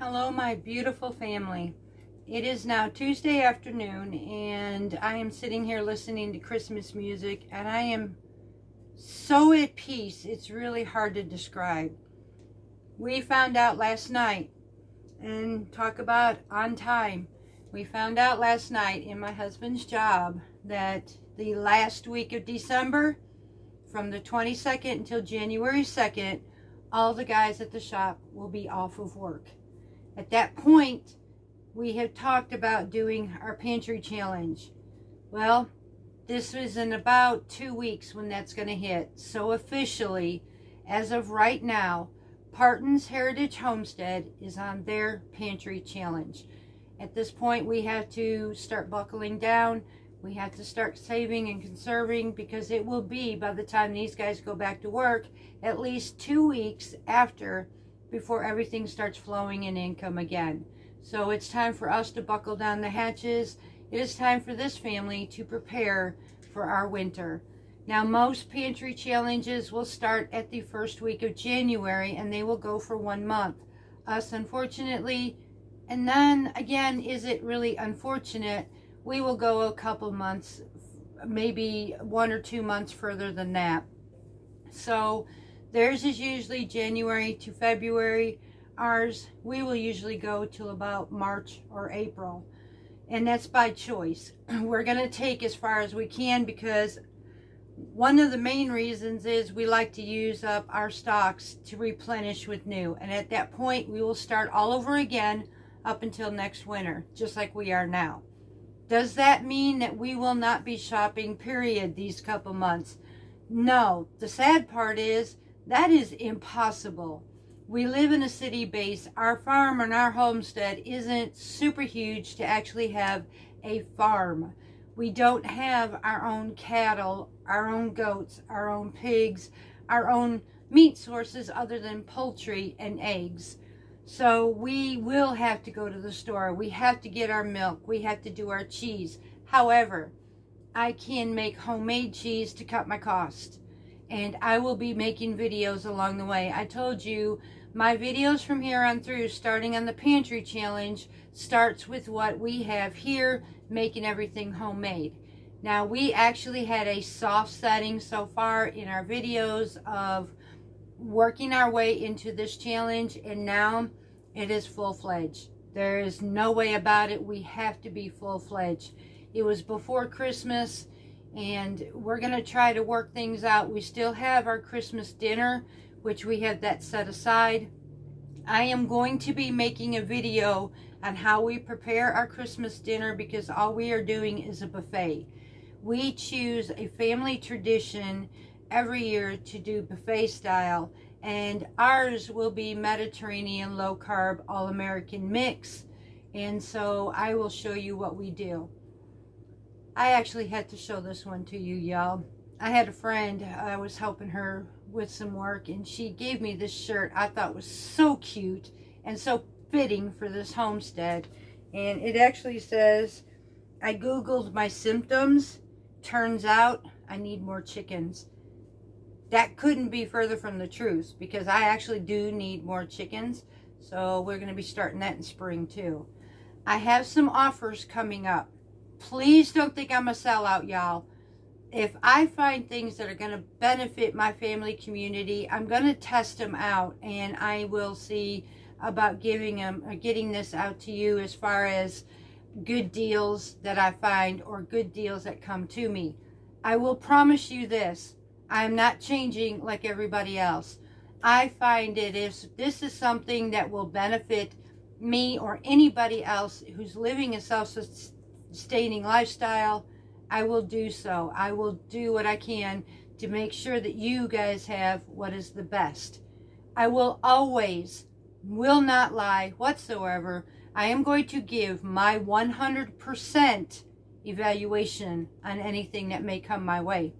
Hello, my beautiful family. It is now Tuesday afternoon, and I am sitting here listening to Christmas music, and I am so at peace, it's really hard to describe. We found out last night, and talk about on time. We found out last night in my husband's job that the last week of December, from the 22nd until January 2nd, all the guys at the shop will be off of work. At that point, we have talked about doing our pantry challenge. Well, this is in about two weeks when that's going to hit. So officially, as of right now, Partin's Heritage Homestead is on their pantry challenge. At this point, we have to start buckling down. We have to start saving and conserving because it will be, by the time these guys go back to work, at least two weeks after before everything starts flowing in income again. So it's time for us to buckle down the hatches it is time for this family to prepare for our winter. Now, most pantry challenges will start at the first week of January and they will go for one month. Us, unfortunately, and then again, is it really unfortunate? We will go a couple months, maybe one or two months further than that. So, theirs is usually January to February. Ours, we will usually go till about March or April and that's by choice. We're going to take as far as we can because one of the main reasons is we like to use up our stocks to replenish with new. And at that point, we will start all over again up until next winter, just like we are now. Does that mean that we will not be shopping, period, these couple months? No. The sad part is that is impossible we live in a city base. Our farm and our homestead isn't super huge to actually have a farm. We don't have our own cattle, our own goats, our own pigs, our own meat sources other than poultry and eggs. So we will have to go to the store. We have to get our milk. We have to do our cheese. However, I can make homemade cheese to cut my cost. And I will be making videos along the way. I told you my videos from here on through, starting on the pantry challenge, starts with what we have here, making everything homemade. Now, we actually had a soft setting so far in our videos of working our way into this challenge, and now it is full-fledged. There is no way about it. We have to be full-fledged. It was before Christmas, and we're going to try to work things out. We still have our Christmas dinner, which we have that set aside. I am going to be making a video on how we prepare our Christmas dinner because all we are doing is a buffet. We choose a family tradition every year to do buffet style and ours will be Mediterranean low carb all American mix and so I will show you what we do. I actually had to show this one to you y'all. I had a friend, I was helping her with some work and she gave me this shirt I thought was so cute and so fitting for this homestead. And it actually says, I Googled my symptoms. Turns out I need more chickens. That couldn't be further from the truth because I actually do need more chickens. So we're going to be starting that in spring too. I have some offers coming up. Please don't think I'm a sellout, y'all if I find things that are going to benefit my family community, I'm going to test them out and I will see about giving them or getting this out to you as far as good deals that I find or good deals that come to me. I will promise you this. I'm not changing like everybody else. I find it if this is something that will benefit me or anybody else who's living a self-sustaining lifestyle, I will do so. I will do what I can to make sure that you guys have what is the best. I will always, will not lie whatsoever. I am going to give my 100% evaluation on anything that may come my way.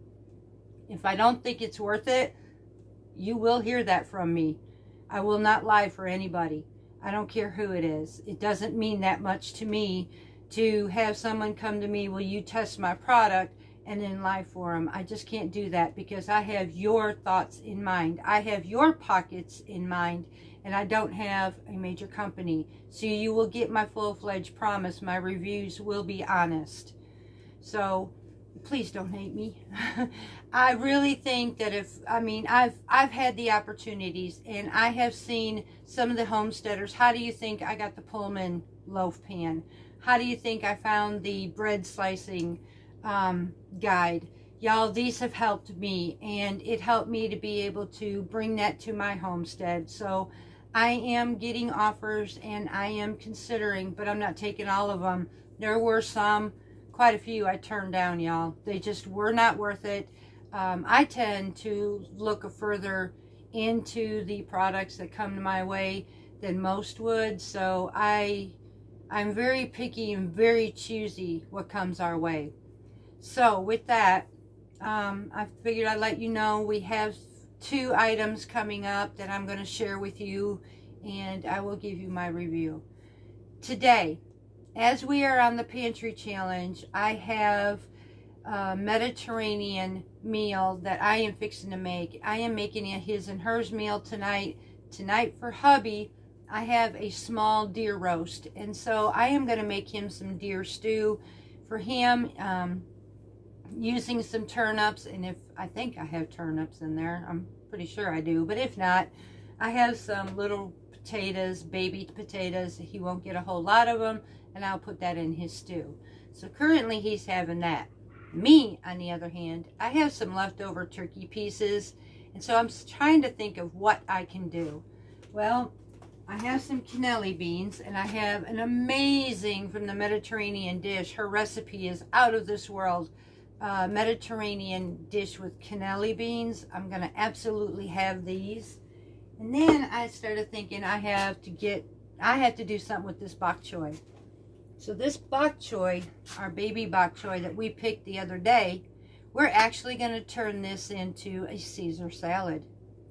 If I don't think it's worth it, you will hear that from me. I will not lie for anybody. I don't care who it is. It doesn't mean that much to me to have someone come to me, will you test my product? and then lie for them. I just can't do that because I have your thoughts in mind. I have your pockets in mind and I don't have a major company. So you will get my full-fledged promise. My reviews will be honest. So please don't hate me. I really think that if, I mean, I've, I've had the opportunities and I have seen some of the homesteaders. How do you think I got the Pullman loaf pan? How do you think I found the bread slicing um, guide? Y'all, these have helped me and it helped me to be able to bring that to my homestead. So I am getting offers and I am considering, but I'm not taking all of them. There were some quite a few I turned down, y'all. They just were not worth it. Um, I tend to look further into the products that come to my way than most would. So I, I'm very picky and very choosy what comes our way. So with that, um, I figured I'd let you know we have two items coming up that I'm going to share with you and I will give you my review. Today, as we are on the pantry challenge, I have a Mediterranean meal that I am fixing to make. I am making a his and hers meal tonight. Tonight for hubby, I have a small deer roast. And so I am going to make him some deer stew. For him, um, using some turnips. And if I think I have turnips in there, I'm pretty sure I do. But if not, I have some little potatoes, baby potatoes. He won't get a whole lot of them and I'll put that in his stew. So currently he's having that. Me, on the other hand, I have some leftover turkey pieces, and so I'm trying to think of what I can do. Well, I have some cannelli beans, and I have an amazing from the Mediterranean dish. Her recipe is out of this world. Uh, Mediterranean dish with cannelli beans. I'm going to absolutely have these. And then I started thinking I have to get, I have to do something with this bok choy. So this bok choy, our baby bok choy that we picked the other day, we're actually going to turn this into a Caesar salad.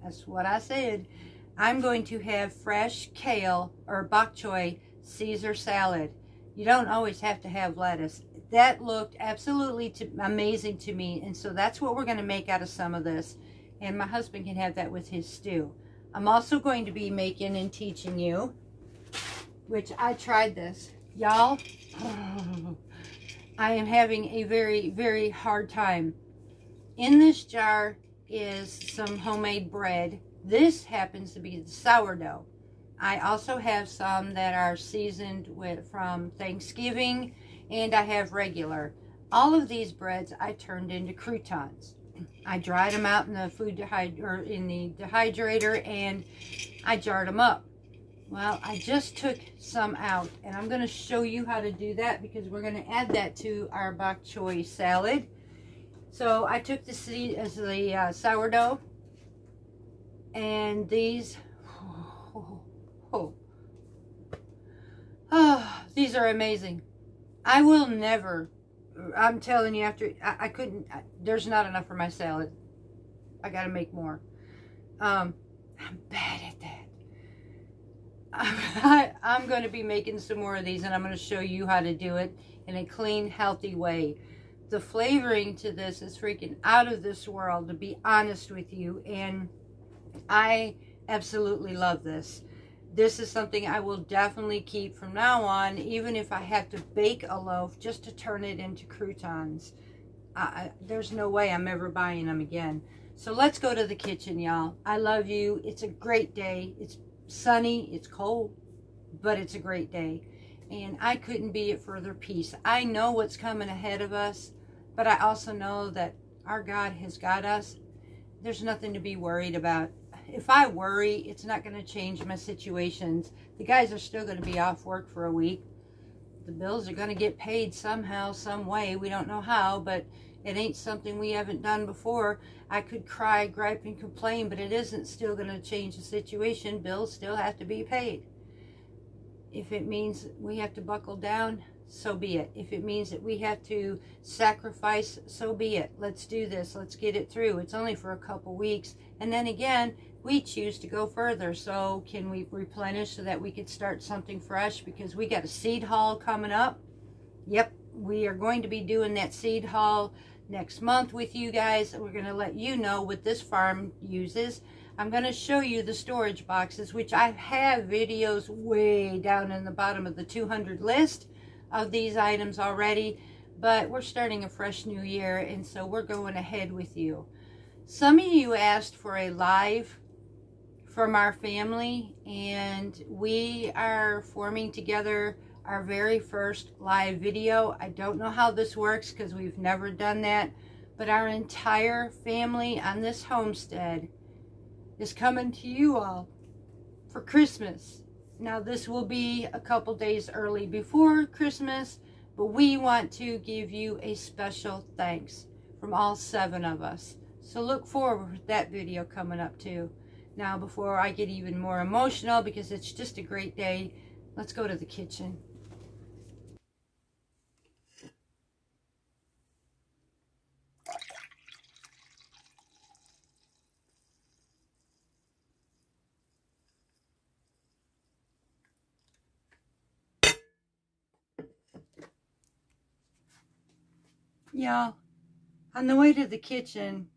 That's what I said. I'm going to have fresh kale or bok choy Caesar salad. You don't always have to have lettuce. That looked absolutely to, amazing to me. And so that's what we're going to make out of some of this. And my husband can have that with his stew. I'm also going to be making and teaching you, which I tried this Y'all, I am having a very, very hard time. In this jar is some homemade bread. This happens to be the sourdough. I also have some that are seasoned with from Thanksgiving, and I have regular. All of these breads I turned into croutons. I dried them out in the food or in the dehydrator, and I jarred them up. Well, I just took some out, and I'm going to show you how to do that because we're going to add that to our bok choy salad. So I took the the uh, sourdough, and these, oh, oh, oh, these are amazing. I will never, I'm telling you, after I, I couldn't, I, there's not enough for my salad. I got to make more. Um, I'm bad at that. I, am going to be making some more of these and I'm going to show you how to do it in a clean, healthy way. The flavoring to this is freaking out of this world, to be honest with you. And I absolutely love this. This is something I will definitely keep from now on, even if I have to bake a loaf just to turn it into croutons. I, there's no way I'm ever buying them again. So let's go to the kitchen, y'all. I love you. It's a great day. It's sunny, it's cold, but it's a great day. And I couldn't be at further peace. I know what's coming ahead of us, but I also know that our God has got us. There's nothing to be worried about. If I worry, it's not going to change my situations. The guys are still going to be off work for a week. The bills are going to get paid somehow, some way. We don't know how, but it ain't something we haven't done before. I could cry, gripe, and complain, but it isn't still going to change the situation. Bills still have to be paid. If it means we have to buckle down, so be it. If it means that we have to sacrifice, so be it. Let's do this. Let's get it through. It's only for a couple weeks. And then again, we choose to go further. So can we replenish so that we could start something fresh? Because we got a seed haul coming up. Yep, we are going to be doing that seed haul next month with you guys. We're going to let you know what this farm uses. I'm going to show you the storage boxes, which I have videos way down in the bottom of the 200 list of these items already. But we're starting a fresh new year, and so we're going ahead with you. Some of you asked for a live from our family, and we are forming together our very first live video. I don't know how this works because we've never done that, but our entire family on this homestead is coming to you all for Christmas. Now this will be a couple days early before Christmas, but we want to give you a special thanks from all seven of us. So look forward to that video coming up too. Now before I get even more emotional because it's just a great day, let's go to the kitchen. Yeah, on the way to the kitchen,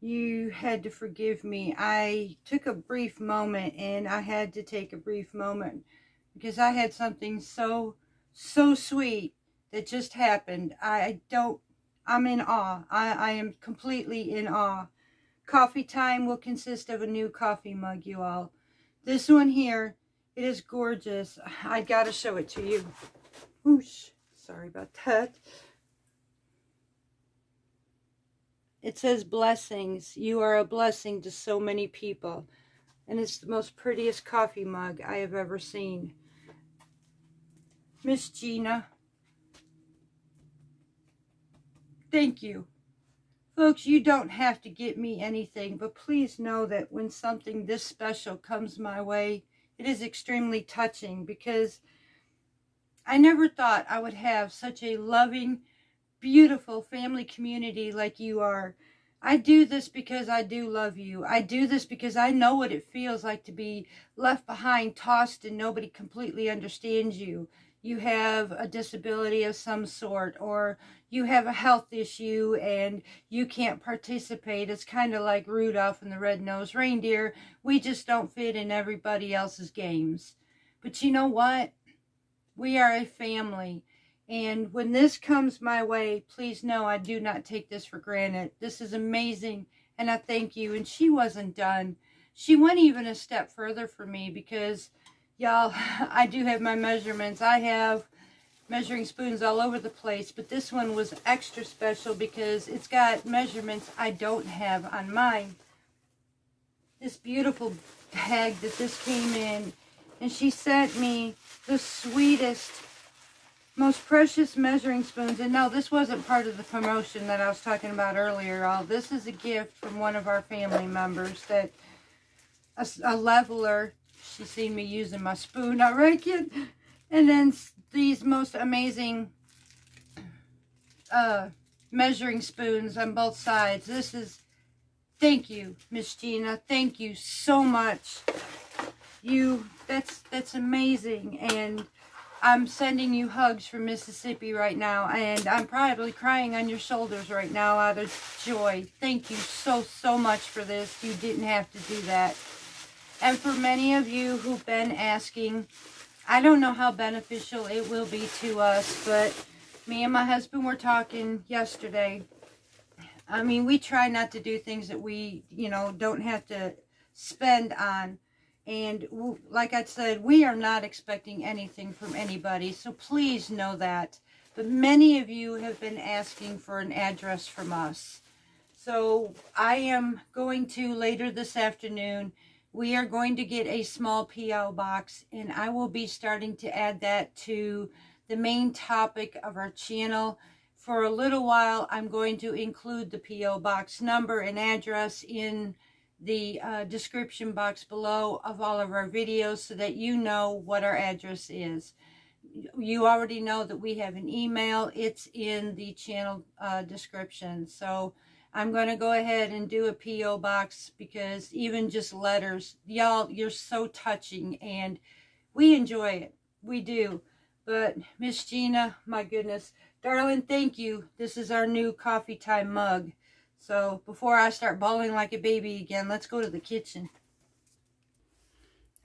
you had to forgive me. I took a brief moment and I had to take a brief moment because I had something so, so sweet that just happened. I don't, I'm in awe. I, I am completely in awe. Coffee time will consist of a new coffee mug, you all. This one here, it is gorgeous. I gotta show it to you. Whoosh. Sorry about that. It says blessings. You are a blessing to so many people. And it's the most prettiest coffee mug I have ever seen. Miss Gina. Thank you. Folks, you don't have to get me anything, but please know that when something this special comes my way, it is extremely touching because I never thought I would have such a loving, beautiful family community like you are. I do this because I do love you. I do this because I know what it feels like to be left behind, tossed, and nobody completely understands you. You have a disability of some sort, or you have a health issue and you can't participate. It's kind of like Rudolph and the Red-Nosed Reindeer. We just don't fit in everybody else's games. But you know what? We are a family and when this comes my way, please know I do not take this for granted. This is amazing, and I thank you. And she wasn't done. She went even a step further for me because, y'all, I do have my measurements. I have measuring spoons all over the place, but this one was extra special because it's got measurements I don't have on mine. This beautiful bag that this came in, and she sent me the sweetest most precious measuring spoons. And no, this wasn't part of the promotion that I was talking about earlier. All This is a gift from one of our family members that a, a leveler. She's seen me using my spoon, I reckon. And then these most amazing uh, measuring spoons on both sides. This is, thank you, Miss Gina. Thank you so much. You, that's, that's amazing. And I'm sending you hugs from Mississippi right now, and I'm probably crying on your shoulders right now out of joy. Thank you so, so much for this. You didn't have to do that. And for many of you who've been asking, I don't know how beneficial it will be to us, but me and my husband were talking yesterday. I mean, we try not to do things that we, you know, don't have to spend on. And like I said, we are not expecting anything from anybody. So please know that. But many of you have been asking for an address from us. So I am going to later this afternoon, we are going to get a small P.O. box and I will be starting to add that to the main topic of our channel. For a little while, I'm going to include the P.O. box number and address in the uh, description box below of all of our videos so that you know what our address is. You already know that we have an email. It's in the channel uh, description. So I'm going to go ahead and do a P.O. box because even just letters, y'all, you're so touching and we enjoy it. We do. But Miss Gina, my goodness. Darling, thank you. This is our new coffee time mug. So before I start bawling like a baby again, let's go to the kitchen.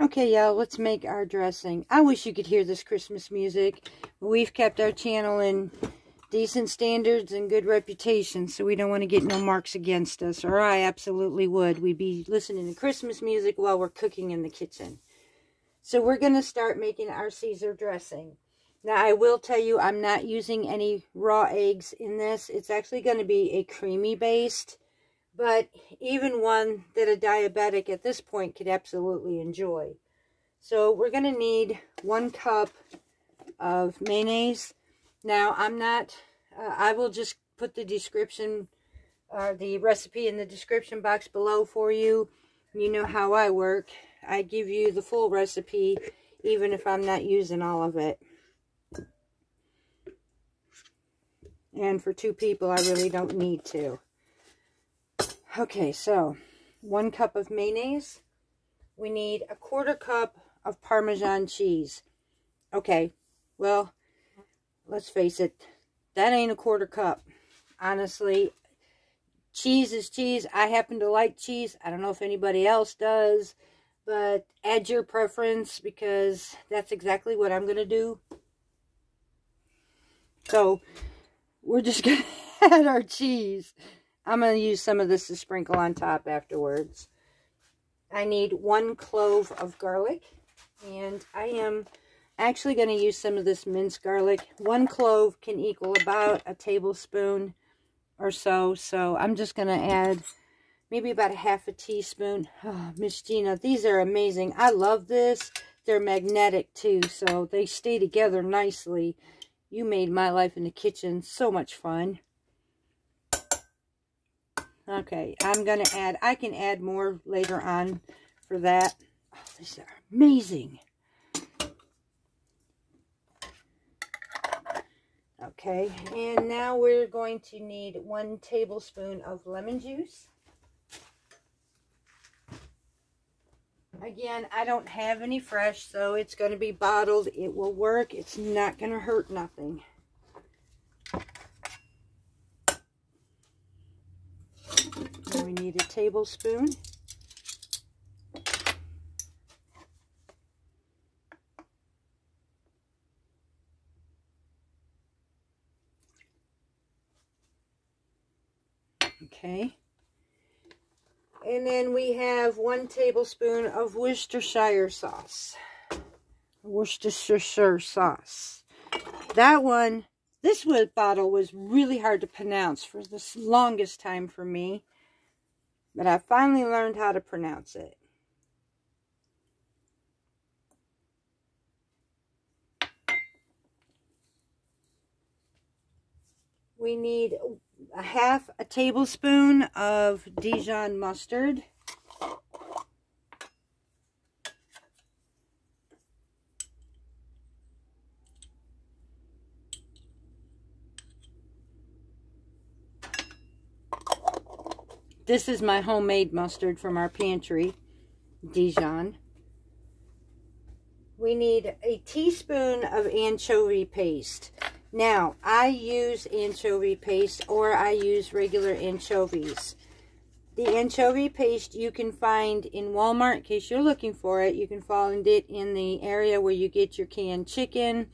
Okay, y'all, let's make our dressing. I wish you could hear this Christmas music. We've kept our channel in decent standards and good reputation, so we don't want to get no marks against us, or I absolutely would. We'd be listening to Christmas music while we're cooking in the kitchen. So we're going to start making our Caesar dressing. Now, I will tell you, I'm not using any raw eggs in this. It's actually going to be a creamy based, but even one that a diabetic at this point could absolutely enjoy. So we're going to need one cup of mayonnaise. Now, I'm not, uh, I will just put the description, uh, the recipe in the description box below for you. You know how I work. I give you the full recipe, even if I'm not using all of it. And for two people, I really don't need to. Okay, so one cup of mayonnaise. We need a quarter cup of Parmesan cheese. Okay, well, let's face it, that ain't a quarter cup. Honestly, cheese is cheese. I happen to like cheese. I don't know if anybody else does, but add your preference because that's exactly what I'm going to do. So, we're just going to add our cheese. I'm going to use some of this to sprinkle on top afterwards. I need one clove of garlic. And I am actually going to use some of this minced garlic. One clove can equal about a tablespoon or so. So I'm just going to add maybe about a half a teaspoon. Oh, Miss Gina, these are amazing. I love this. They're magnetic too, so they stay together nicely. You made my life in the kitchen so much fun. Okay, I'm going to add, I can add more later on for that. Oh, these are amazing. Okay, and now we're going to need one tablespoon of lemon juice. Again, I don't have any fresh, so it's going to be bottled. It will work. It's not going to hurt nothing. We need a tablespoon. Okay. And then we have one tablespoon of Worcestershire sauce. Worcestershire sauce. That one, this bottle was really hard to pronounce for the longest time for me. But I finally learned how to pronounce it. We need a half a tablespoon of Dijon mustard. This is my homemade mustard from our pantry, Dijon. We need a teaspoon of anchovy paste. Now, I use anchovy paste or I use regular anchovies. The anchovy paste you can find in Walmart in case you're looking for it. You can find it in the area where you get your canned chicken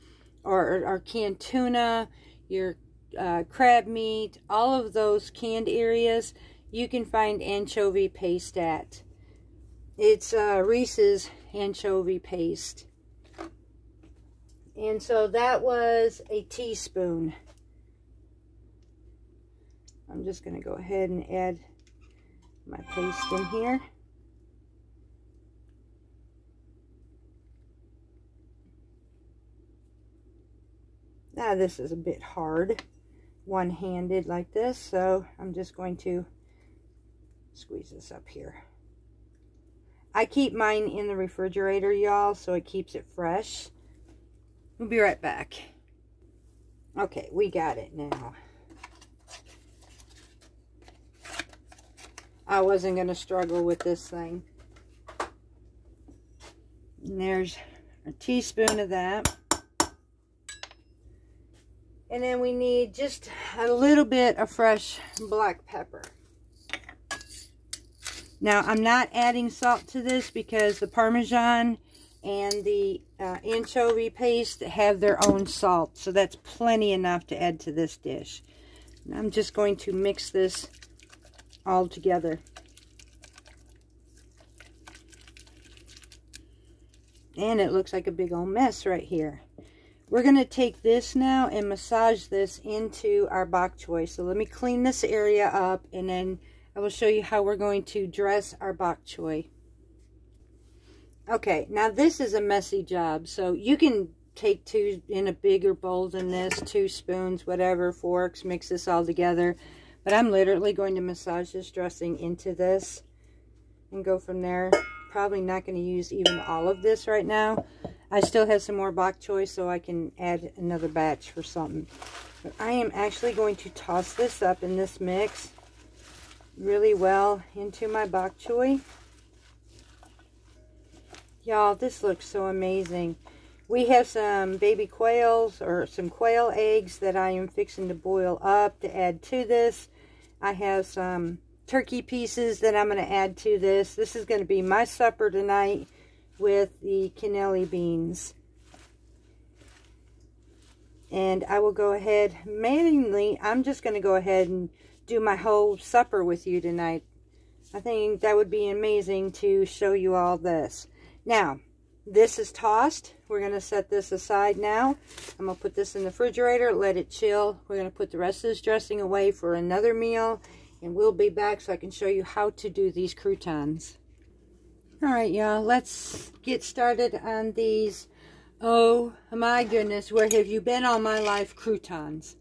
or, or, canned tuna, your uh, crab meat, all of those canned areas you can find anchovy paste at. It's uh, Reese's anchovy paste. And so that was a teaspoon. I'm just going to go ahead and add my paste in here. Now this is a bit hard, one-handed like this, so I'm just going to squeeze this up here. I keep mine in the refrigerator, y'all, so it keeps it fresh. We'll be right back. Okay, we got it now. I wasn't going to struggle with this thing. And there's a teaspoon of that. And then we need just a little bit of fresh black pepper. Now, I'm not adding salt to this because the Parmesan and the uh, anchovy paste have their own salt. So that's plenty enough to add to this dish. And I'm just going to mix this all together. And it looks like a big old mess right here. We're going to take this now and massage this into our bok choy. So let me clean this area up and then I will show you how we're going to dress our bok choy. Okay, now this is a messy job, so you can take two in a bigger bowl than this, two spoons, whatever, forks, mix this all together. But I'm literally going to massage this dressing into this and go from there. Probably not going to use even all of this right now. I still have some more bok choy, so I can add another batch for something. But I am actually going to toss this up in this mix really well into my bok choy. Y'all, this looks so amazing. We have some baby quails or some quail eggs that I am fixing to boil up to add to this. I have some turkey pieces that I'm going to add to this. This is going to be my supper tonight with the cannelli beans. And I will go ahead, mainly, I'm just going to go ahead and do my whole supper with you tonight. I think that would be amazing to show you all this. Now, this is tossed. We're going to set this aside now. I'm going to put this in the refrigerator, let it chill. We're going to put the rest of this dressing away for another meal. And we'll be back so I can show you how to do these croutons. Alright, y'all. Let's get started on these. Oh, my goodness. Where have you been all my life? Croutons.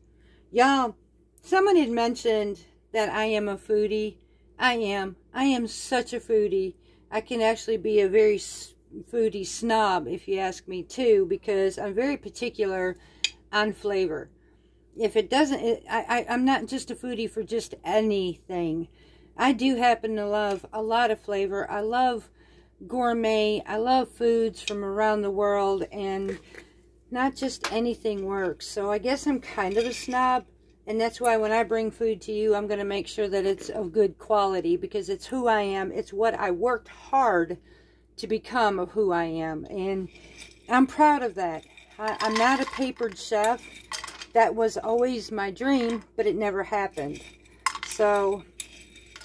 Y'all, Someone had mentioned that I am a foodie. I am. I am such a foodie. I can actually be a very foodie snob, if you ask me, too, because I'm very particular on flavor. If it doesn't, it, I, I, I'm not just a foodie for just anything. I do happen to love a lot of flavor. I love gourmet. I love foods from around the world, and not just anything works. So I guess I'm kind of a snob. And that's why when I bring food to you, I'm going to make sure that it's of good quality because it's who I am. It's what I worked hard to become of who I am. And I'm proud of that. I, am not a papered chef. That was always my dream, but it never happened. So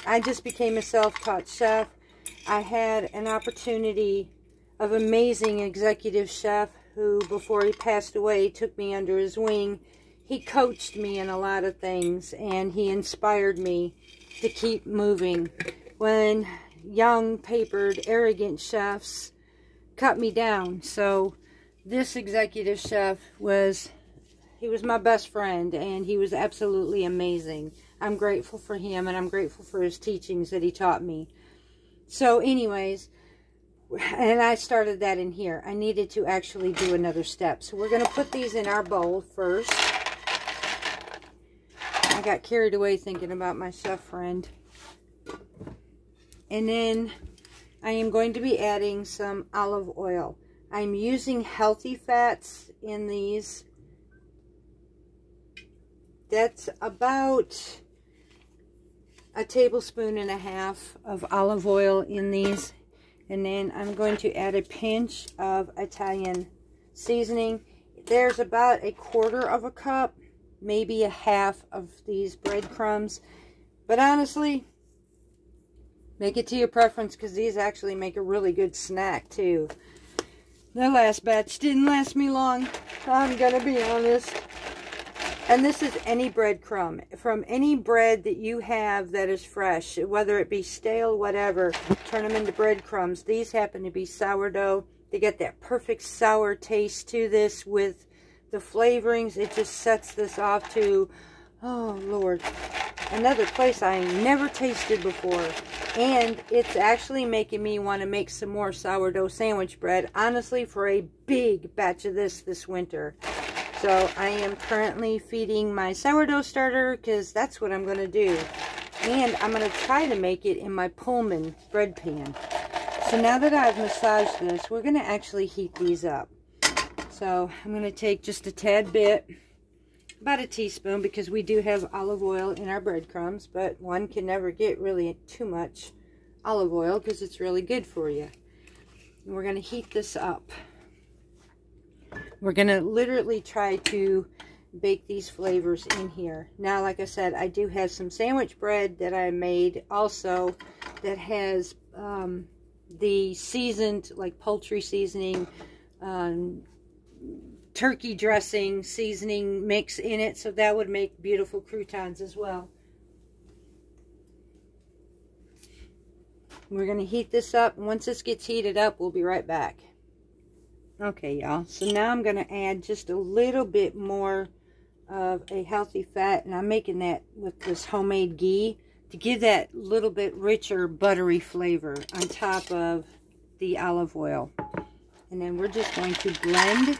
I just became a self-taught chef. I had an opportunity of amazing executive chef who, before he passed away, took me under his wing he coached me in a lot of things and he inspired me to keep moving. When young, papered, arrogant chefs cut me down. So this executive chef was, he was my best friend and he was absolutely amazing. I'm grateful for him and I'm grateful for his teachings that he taught me. So anyways, and I started that in here. I needed to actually do another step. So we're going to put these in our bowl first I got carried away thinking about my chef friend. And then I am going to be adding some olive oil. I'm using healthy fats in these. That's about a tablespoon and a half of olive oil in these. And then I'm going to add a pinch of Italian seasoning. There's about a quarter of a cup maybe a half of these breadcrumbs. But honestly, make it to your preference because these actually make a really good snack too. The last batch didn't last me long. I'm going to be honest. And this is any breadcrumb. From any bread that you have that is fresh, whether it be stale, whatever, turn them into breadcrumbs. These happen to be sourdough. They get that perfect sour taste to this with the flavorings. It just sets this off to, oh Lord, another place I never tasted before. And it's actually making me want to make some more sourdough sandwich bread, honestly, for a big batch of this this winter. So I am currently feeding my sourdough starter because that's what I'm going to do. And I'm going to try to make it in my Pullman bread pan. So now that I've massaged this, we're going to actually heat these up. So I'm going to take just a tad bit. About a teaspoon because we do have olive oil in our breadcrumbs, but one can never get really too much olive oil because it's really good for you. And we're going to heat this up. We're going to literally try to bake these flavors in here. Now, like I said, I do have some sandwich bread that I made also that has um, the seasoned, like poultry seasoning, um, turkey dressing seasoning mix in it. So that would make beautiful croutons as well. We're going to heat this up. Once this gets heated up, we'll be right back. Okay, y'all. So now I'm going to add just a little bit more of a healthy fat. And I'm making that with this homemade ghee to give that little bit richer buttery flavor on top of the olive oil. And then we're just going to blend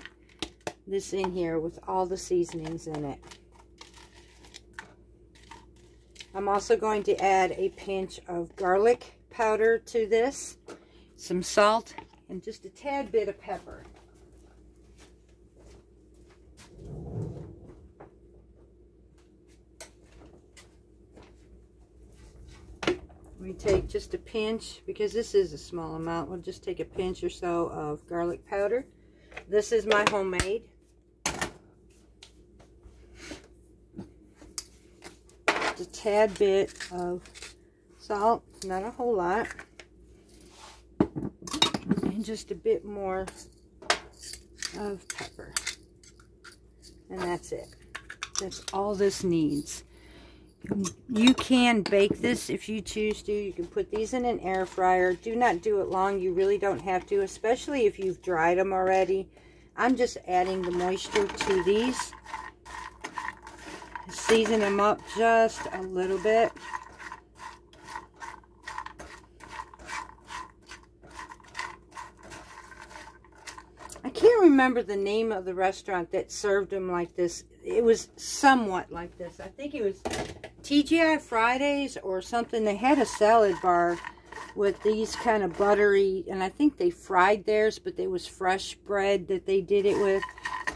this in here with all the seasonings in it. I'm also going to add a pinch of garlic powder to this, some salt, and just a tad bit of pepper. We take just a pinch, because this is a small amount, we'll just take a pinch or so of garlic powder. This is my homemade. Just a tad bit of salt, not a whole lot. And just a bit more of pepper. And that's it. That's all this needs. You can bake this if you choose to. You can put these in an air fryer. Do not do it long. You really don't have to, especially if you've dried them already. I'm just adding the moisture to these. Season them up just a little bit. I can't remember the name of the restaurant that served them like this. It was somewhat like this. I think it was TGI Fridays or something, they had a salad bar with these kind of buttery, and I think they fried theirs, but it was fresh bread that they did it with.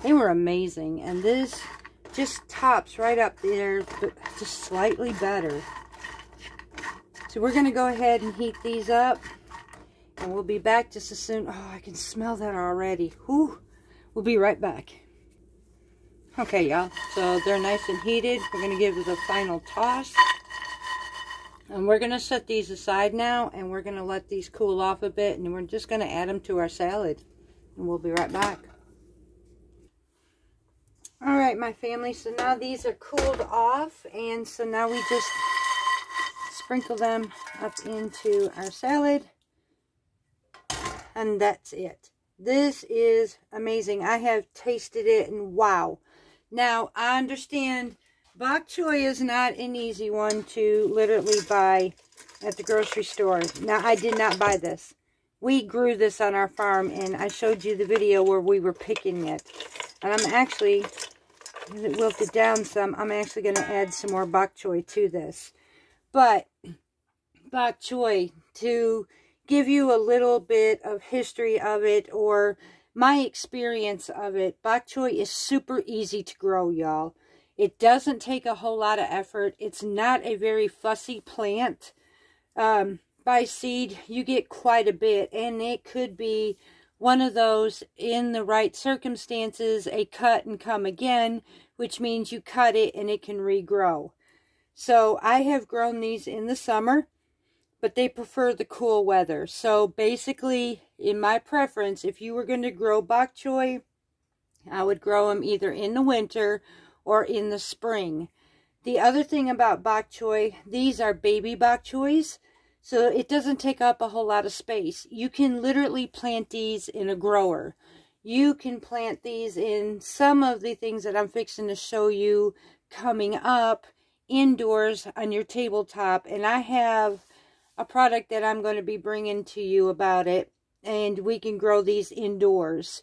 They were amazing. And this just tops right up there, but just slightly better. So we're going to go ahead and heat these up. And we'll be back just as soon. Oh, I can smell that already. Whew. We'll be right back. Okay, y'all. So they're nice and heated. We're going to give it a final toss. And we're going to set these aside now. And we're going to let these cool off a bit. And we're just going to add them to our salad. And we'll be right back. Alright, my family. So now these are cooled off. And so now we just sprinkle them up into our salad. And that's it. This is amazing. I have tasted it and wow. Now, I understand bok choy is not an easy one to literally buy at the grocery store. Now, I did not buy this. We grew this on our farm, and I showed you the video where we were picking it. And I'm actually, it wilted down some, I'm actually going to add some more bok choy to this. But, bok choy, to give you a little bit of history of it, or my experience of it, bok choy is super easy to grow, y'all. It doesn't take a whole lot of effort. It's not a very fussy plant. Um, by seed, you get quite a bit, and it could be one of those in the right circumstances, a cut and come again, which means you cut it and it can regrow. So I have grown these in the summer but they prefer the cool weather. So basically, in my preference, if you were going to grow bok choy, I would grow them either in the winter or in the spring. The other thing about bok choy, these are baby bok choys, so it doesn't take up a whole lot of space. You can literally plant these in a grower. You can plant these in some of the things that I'm fixing to show you coming up indoors on your tabletop. And I have a product that I'm going to be bringing to you about it. And we can grow these indoors.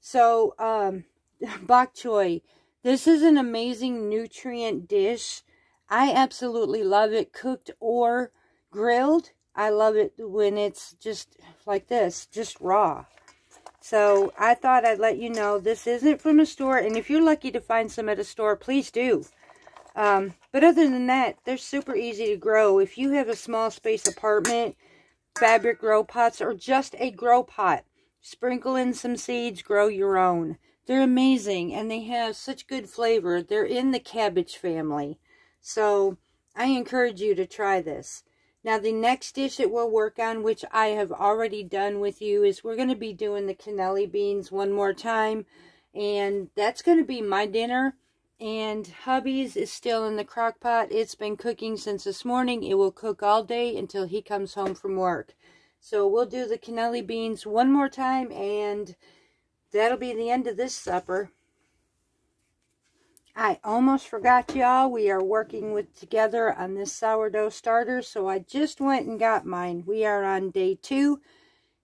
So, um, bok choy. This is an amazing nutrient dish. I absolutely love it cooked or grilled. I love it when it's just like this, just raw. So I thought I'd let you know this isn't from a store. And if you're lucky to find some at a store, please do. Um, but other than that, they're super easy to grow. If you have a small space apartment, fabric grow pots, or just a grow pot, sprinkle in some seeds, grow your own. They're amazing, and they have such good flavor. They're in the cabbage family. So I encourage you to try this. Now, the next dish that we'll work on, which I have already done with you, is we're going to be doing the cannelli beans one more time. And that's going to be my dinner. And hubby's is still in the crock pot. It's been cooking since this morning. It will cook all day until he comes home from work. So we'll do the cannelli beans one more time. And that'll be the end of this supper. I almost forgot y'all. We are working with together on this sourdough starter. So I just went and got mine. We are on day two.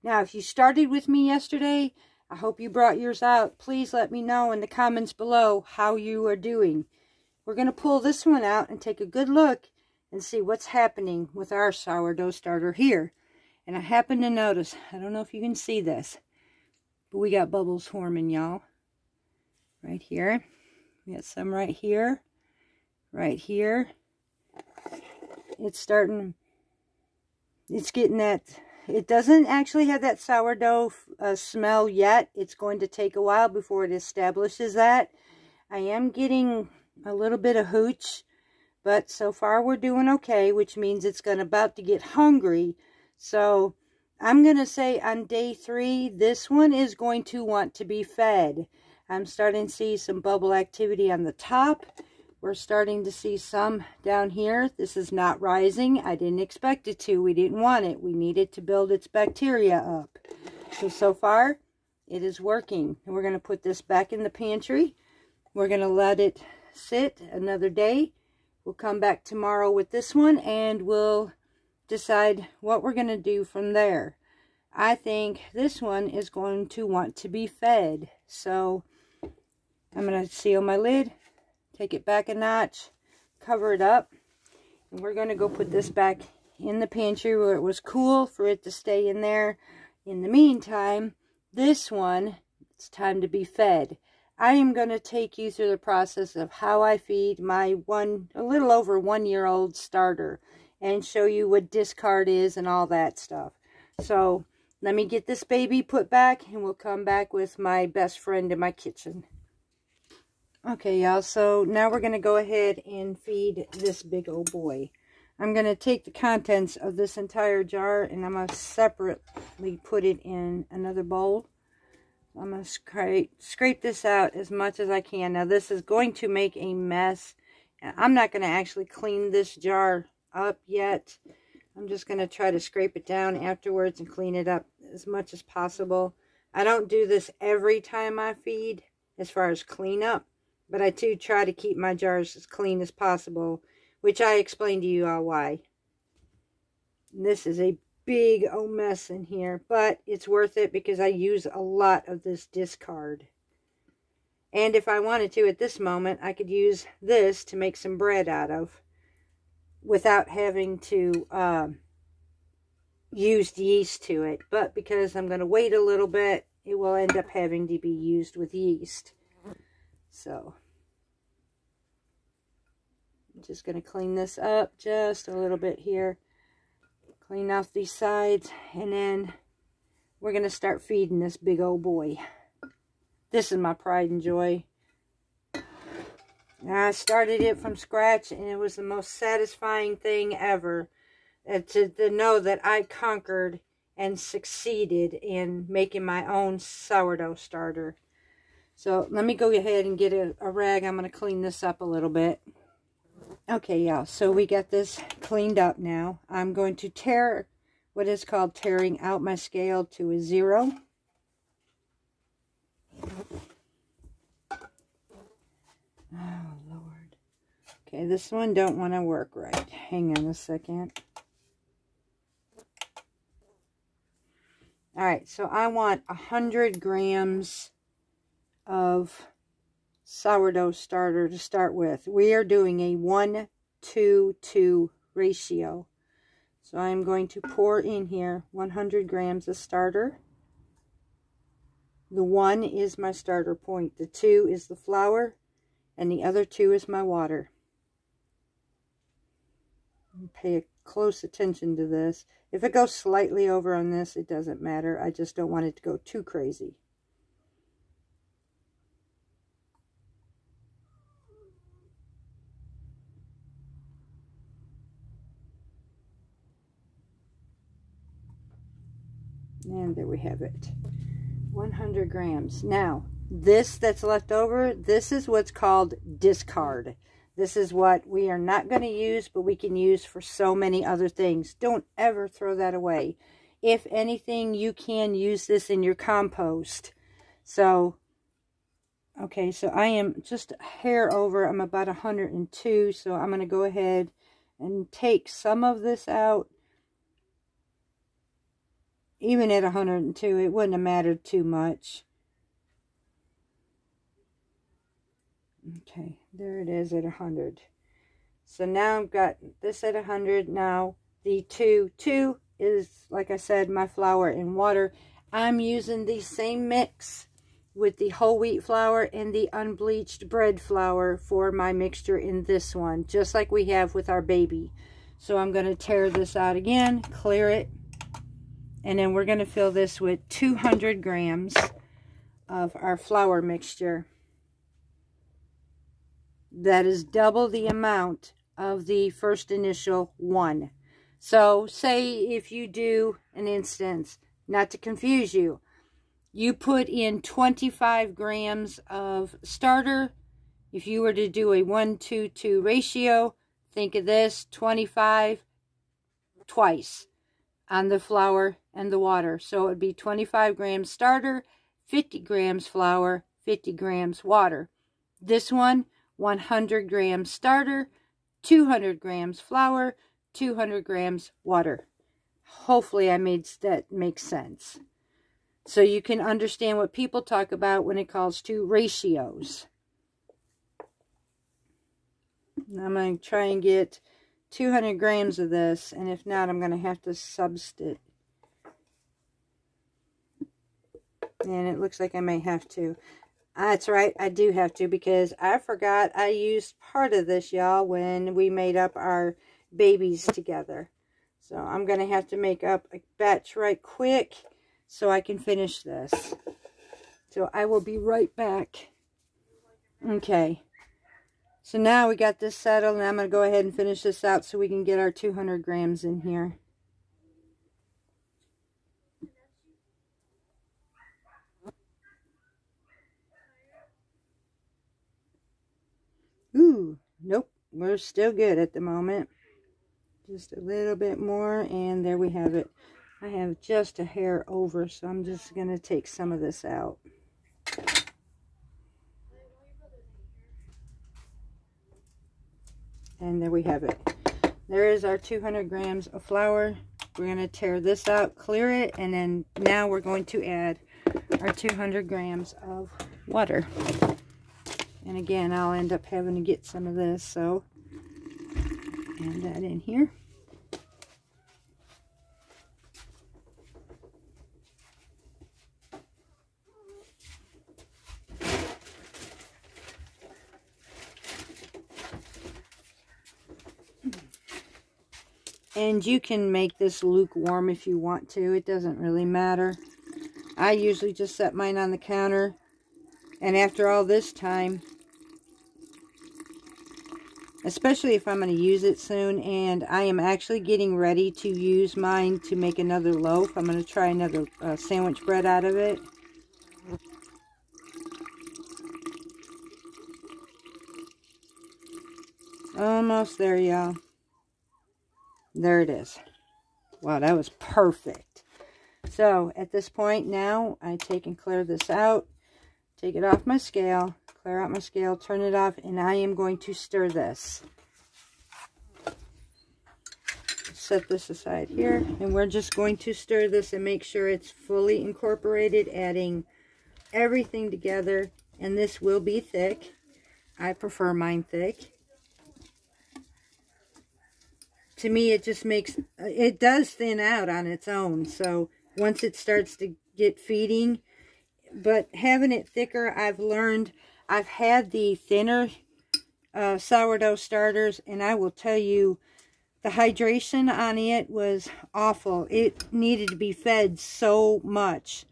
Now, if you started with me yesterday, I hope you brought yours out. Please let me know in the comments below how you are doing. We're going to pull this one out and take a good look and see what's happening with our sourdough starter here. And I happen to notice, I don't know if you can see this, but we got bubbles forming, y'all. Right here. We got some right here, right here. It's starting, it's getting that, it doesn't actually have that sourdough uh, smell yet. It's going to take a while before it establishes that. I am getting a little bit of hooch, but so far we're doing okay, which means it's going about to get hungry. So I'm going to say on day three, this one is going to want to be fed. I'm starting to see some bubble activity on the top. We're starting to see some down here. This is not rising. I didn't expect it to. We didn't want it. We needed to build its bacteria up. So, so far, it is working. And we're going to put this back in the pantry. We're going to let it sit another day. We'll come back tomorrow with this one and we'll decide what we're going to do from there. I think this one is going to want to be fed. So, I'm going to seal my lid, take it back a notch, cover it up, and we're going to go put this back in the pantry where it was cool for it to stay in there. In the meantime, this one, it's time to be fed. I am going to take you through the process of how I feed my one, a little over one year old starter and show you what discard is and all that stuff. So let me get this baby put back and we'll come back with my best friend in my kitchen. Okay, y'all, so now we're going to go ahead and feed this big old boy. I'm going to take the contents of this entire jar and I'm going to separately put it in another bowl. I'm going to scrape, scrape this out as much as I can. Now, this is going to make a mess. I'm not going to actually clean this jar up yet. I'm just going to try to scrape it down afterwards and clean it up as much as possible. I don't do this every time I feed as far as cleanup. But I do try to keep my jars as clean as possible, which I explained to you all why. This is a big old mess in here, but it's worth it because I use a lot of this discard. And if I wanted to at this moment, I could use this to make some bread out of without having to uh, use yeast to it. But because I'm going to wait a little bit, it will end up having to be used with yeast. So, I'm just going to clean this up just a little bit here. Clean off these sides, and then we're going to start feeding this big old boy. This is my pride and joy. I started it from scratch, and it was the most satisfying thing ever uh, to, to know that I conquered and succeeded in making my own sourdough starter. So let me go ahead and get a, a rag. I'm going to clean this up a little bit. Okay, y'all. So we got this cleaned up now. I'm going to tare what is called taring out my scale to a zero. Oh, Lord. Okay, this one don't want to work right. Hang on a second. All right, so I want a 100 grams of sourdough starter to start with. We are doing a 1 2 2 ratio. So I'm going to pour in here 100 grams of starter. The one is my starter point. The two is the flour. And the other two is my water. Pay close attention to this. If it goes slightly over on this, it doesn't matter. I just don't want it to go too crazy. And there we have it. 100 grams. Now, this that's left over, this is what's called discard. This is what we are not going to use, but we can use for so many other things. Don't ever throw that away. If anything, you can use this in your compost. So, okay, so I am just a hair over. I'm about 102, so I'm going to go ahead and take some of this out even at 102, it wouldn't have mattered too much. Okay, there it is at 100. So now I've got this at 100. Now the 2, 2 is, like I said, my flour and water. I'm using the same mix with the whole wheat flour and the unbleached bread flour for my mixture in this one, just like we have with our baby. So I'm going to tare this out again, clear it, and then we're going to fill this with 200 grams of our flour mixture. That is double the amount of the first initial one. So say if you do an instance, not to confuse you, you put in 25 grams of starter. If you were to do a 1 2 2 ratio, think of this 25 twice on the flour and the water. So it would be 25 grams starter, 50 grams flour, 50 grams water. This one, 100 grams starter, 200 grams flour, 200 grams water. Hopefully I made that make sense. So you can understand what people talk about when it calls to ratios. I'm going to try and get 200 grams of this, and if not, I'm going to have to substitute. And it looks like I may have to. Ah, that's right, I do have to because I forgot I used part of this, y'all, when we made up our babies together. So I'm going to have to make up a batch right quick so I can finish this. So I will be right back. Okay. So now we got this settled and I'm going to go ahead and finish this out so we can get our 200 grams in here. Ooh, nope, we're still good at the moment. Just a little bit more and there we have it. I have just a hair over so I'm just going to take some of this out. And there we have it. There is our 200 grams of flour. We're going to tare this out, clear it, and then now we're going to add our 200 grams of water. And again, I'll end up having to get some of this, so add that in here. And you can make this lukewarm if you want to. It doesn't really matter. I usually just set mine on the counter. And after all this time, especially if I'm going to use it soon, and I am actually getting ready to use mine to make another loaf. I'm going to try another uh, sandwich bread out of it. Almost there, y'all. There it is. Wow, that was perfect. So, at this point now, I take and clear this out. Take it off my scale. Clear out my scale. Turn it off. And I am going to stir this. Set this aside here. And we're just going to stir this and make sure it's fully incorporated. Adding everything together. And this will be thick. I prefer mine thick to me it just makes it does thin out on its own so once it starts to get feeding but having it thicker, I've learned, I've had the thinner uh, sourdough starters, and I will tell you, the hydration on it was awful. It needed to be fed so much.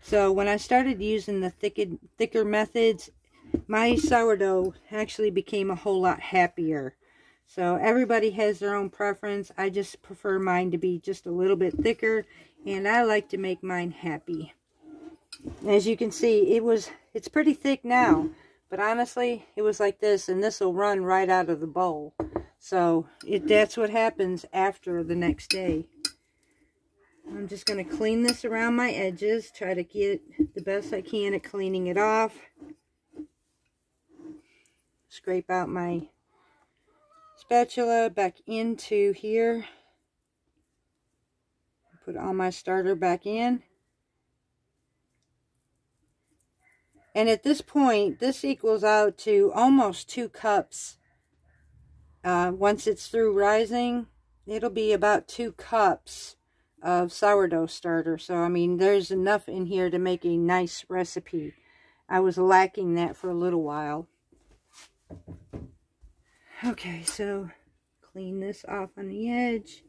So when I started using the thicker, thicker methods, my sourdough actually became a whole lot happier. So everybody has their own preference. I just prefer mine to be just a little bit thicker. And I like to make mine happy. As you can see, it was it's pretty thick now. But honestly, it was like this. And this will run right out of the bowl. So it, that's what happens after the next day. I'm just going to clean this around my edges. Try to get the best I can at cleaning it off. Scrape out my spatula back into here. Put all my starter back in. And at this point, this equals out to almost two cups. Uh, once it's through rising, it'll be about two cups of sourdough starter. So, I mean, there's enough in here to make a nice recipe. I was lacking that for a little while. Okay, so clean this off on the edge.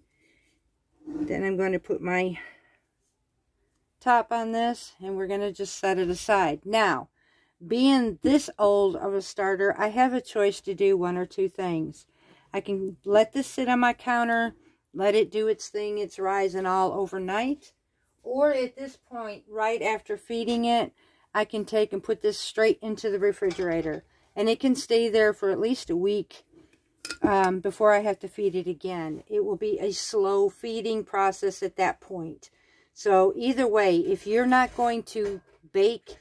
Then I'm going to put my top on this and we're going to just set it aside. Now, being this old of a starter, I have a choice to do one or two things. I can let this sit on my counter, let it do its thing, its rise and all overnight. Or at this point, right after feeding it, I can take and put this straight into the refrigerator. And it can stay there for at least a week um, before I have to feed it again. It will be a slow feeding process at that point. So either way, if you're not going to bake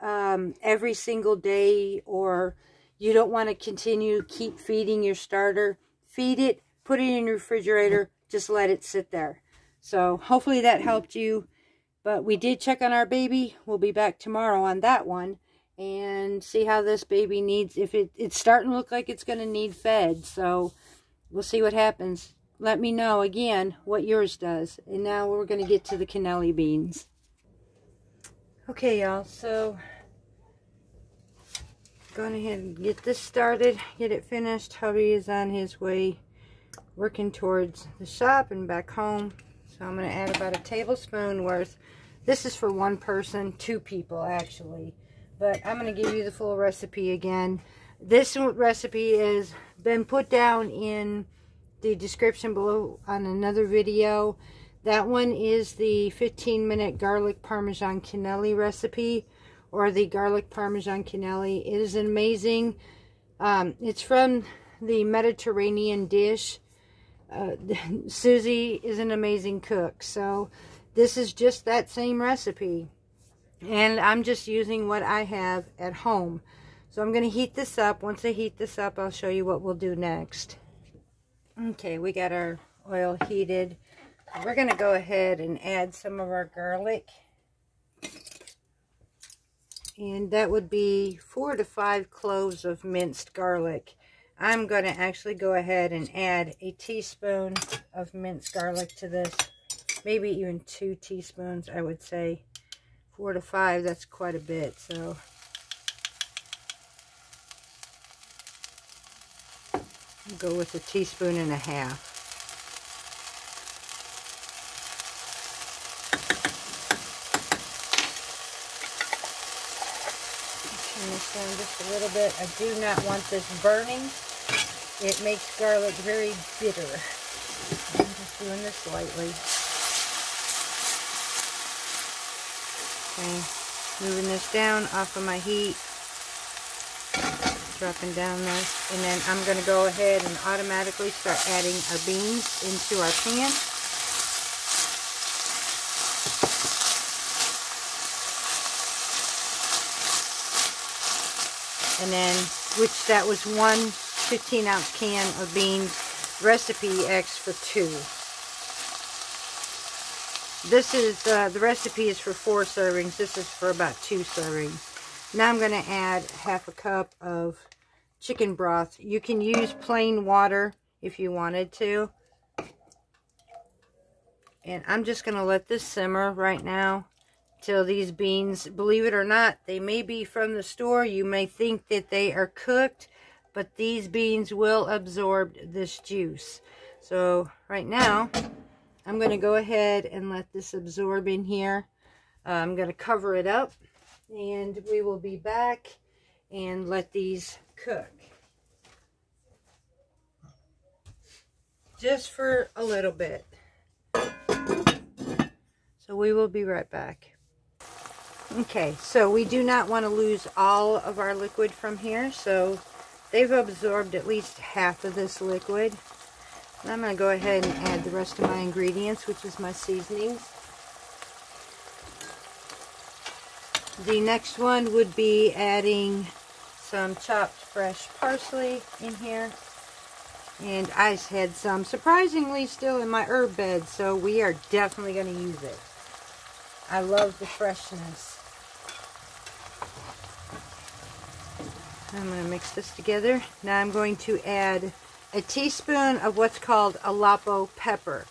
um, every single day or you don't want to continue keep feeding your starter, feed it, put it in your refrigerator, just let it sit there. So hopefully that helped you. But we did check on our baby. We'll be back tomorrow on that one and see how this baby needs, if it, it's starting to look like it's going to need fed. So we'll see what happens. Let me know again what yours does. And now we're going to get to the cannelli beans. Okay, y'all, so going ahead and get this started, get it finished. Hubby is on his way working towards the shop and back home. So I'm going to add about a tablespoon worth. This is for one person, two people actually but I'm going to give you the full recipe again. This recipe has been put down in the description below on another video. That one is the 15 minute garlic parmesan cannelli recipe or the garlic parmesan cannelli. It is amazing. Um, it's from the Mediterranean dish. Uh, Suzy is an amazing cook. So this is just that same recipe. And I'm just using what I have at home. So I'm going to heat this up. Once I heat this up, I'll show you what we'll do next. Okay, we got our oil heated. We're going to go ahead and add some of our garlic. And that would be four to five cloves of minced garlic. I'm going to actually go ahead and add a teaspoon of minced garlic to this. Maybe even two teaspoons, I would say four to five, that's quite a bit. So go with a teaspoon and a half. Turn this down just a little bit. I do not want this burning. It makes garlic very bitter. I'm just doing this lightly. Okay, moving this down off of my heat. Dropping down this. And then I'm going to go ahead and automatically start adding our beans into our pan. And then, which that was one 15 ounce can of beans. Recipe X for two. This is, uh, the recipe is for four servings. This is for about two servings. Now I'm going to add half a cup of chicken broth. You can use plain water if you wanted to. And I'm just going to let this simmer right now. till these beans, believe it or not, they may be from the store. You may think that they are cooked, but these beans will absorb this juice. So right now, I'm going to go ahead and let this absorb in here. Uh, I'm going to cover it up and we will be back and let these cook. Just for a little bit. So we will be right back. Okay, so we do not want to lose all of our liquid from here. So they've absorbed at least half of this liquid. I'm going to go ahead and add the rest of my ingredients, which is my seasonings. The next one would be adding some chopped fresh parsley in here. And I had some surprisingly still in my herb bed, so we are definitely going to use it. I love the freshness. I'm going to mix this together. Now I'm going to add a teaspoon of what's called Aleppo pepper.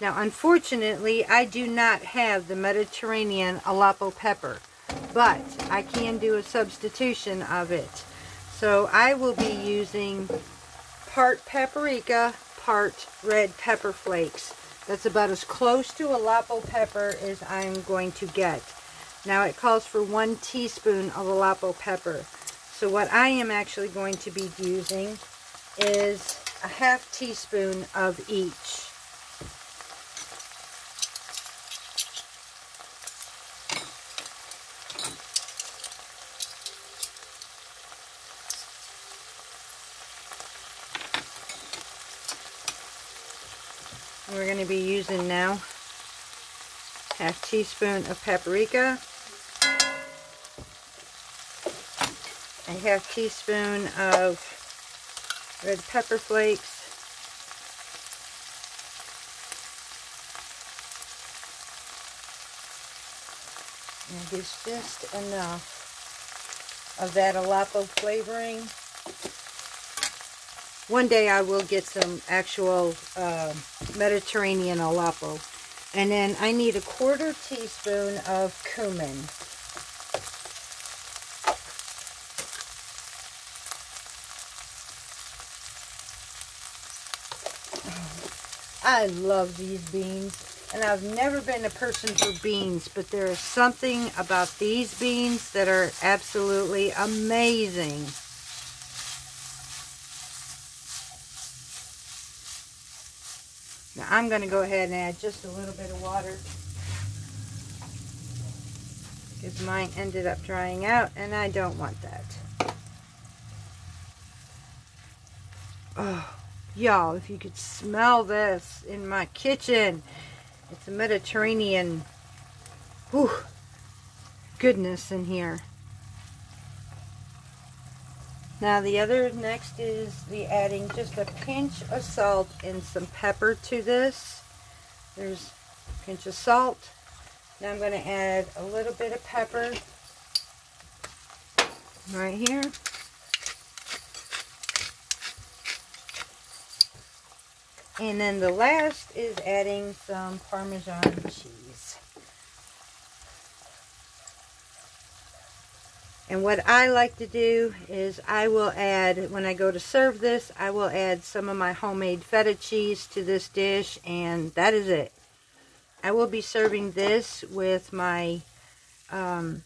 Now unfortunately I do not have the Mediterranean Aleppo pepper but I can do a substitution of it. So I will be using part paprika, part red pepper flakes. That's about as close to Aleppo pepper as I'm going to get. Now it calls for one teaspoon of Aleppo pepper. So what I am actually going to be using is a half teaspoon of each. We're going to be using now half teaspoon of paprika, a half teaspoon of red pepper flakes, and it's just enough of that Aleppo flavoring one day I will get some actual uh, Mediterranean Aleppo. And then I need a quarter teaspoon of cumin. I love these beans. And I've never been a person for beans, but there is something about these beans that are absolutely amazing. Now I'm going to go ahead and add just a little bit of water because mine ended up drying out and I don't want that. Oh, y'all, if you could smell this in my kitchen. It's a Mediterranean whew, goodness in here. Now the other next is the adding just a pinch of salt and some pepper to this. There's a pinch of salt. Now I'm going to add a little bit of pepper right here. And then the last is adding some Parmesan cheese. And what I like to do is I will add, when I go to serve this, I will add some of my homemade feta cheese to this dish, and that is it. I will be serving this with my um,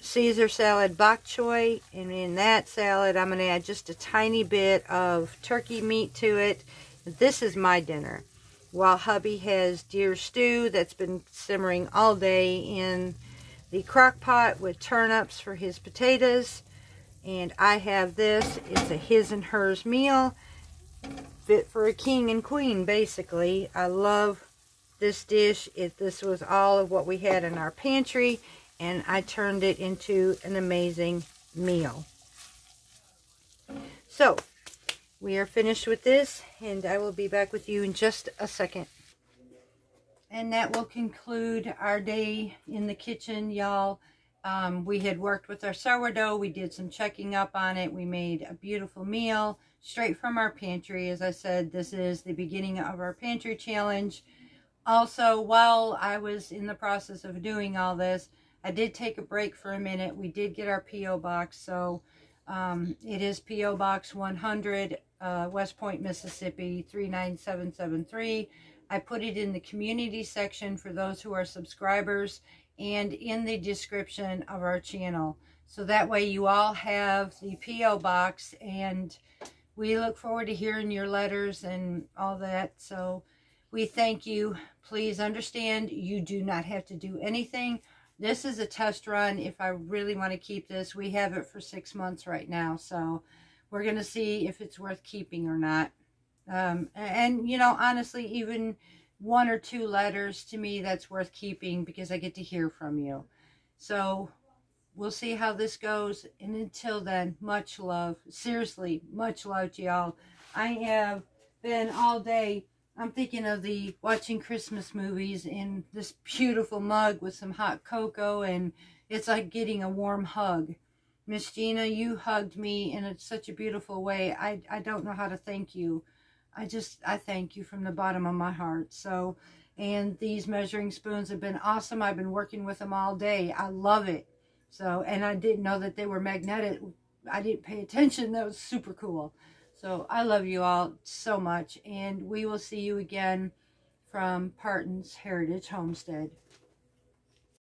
Caesar salad bok choy, and in that salad, I'm going to add just a tiny bit of turkey meat to it. This is my dinner. While hubby has deer stew that's been simmering all day in the crock pot with turnips for his potatoes. And I have this. It's a his and hers meal. Fit for a king and queen, basically. I love this dish. It, this was all of what we had in our pantry. And I turned it into an amazing meal. So, we are finished with this. And I will be back with you in just a second. And that will conclude our day in the kitchen, y'all. Um, we had worked with our sourdough. We did some checking up on it. We made a beautiful meal straight from our pantry. As I said, this is the beginning of our pantry challenge. Also, while I was in the process of doing all this, I did take a break for a minute. We did get our P.O. box, so um, it is P.O. Box 100, uh, West Point, Mississippi 39773. I put it in the community section for those who are subscribers and in the description of our channel. So that way you all have the P.O. box and we look forward to hearing your letters and all that. So we thank you. Please understand you do not have to do anything. This is a test run. If I really want to keep this, we have it for six months right now. So we're going to see if it's worth keeping or not. Um, and, you know, honestly, even one or two letters to me, that's worth keeping because I get to hear from you. So we'll see how this goes. And until then, much love. Seriously, much love to y'all. I have been all day, I'm thinking of the watching Christmas movies in this beautiful mug with some hot cocoa. And it's like getting a warm hug. Miss Gina, you hugged me in a, such a beautiful way. I, I don't know how to thank you. I just, I thank you from the bottom of my heart. So, and these measuring spoons have been awesome. I've been working with them all day. I love it. So, and I didn't know that they were magnetic. I didn't pay attention. That was super cool. So I love you all so much. And we will see you again from Partin's Heritage Homestead.